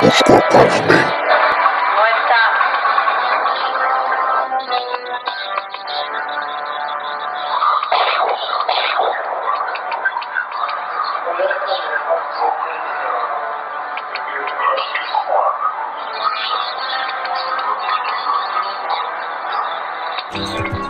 Busco a Carmen. No está. Feliz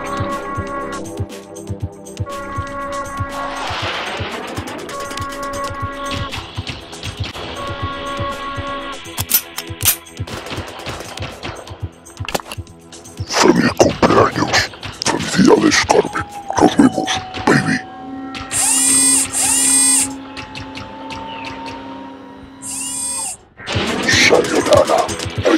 sure you.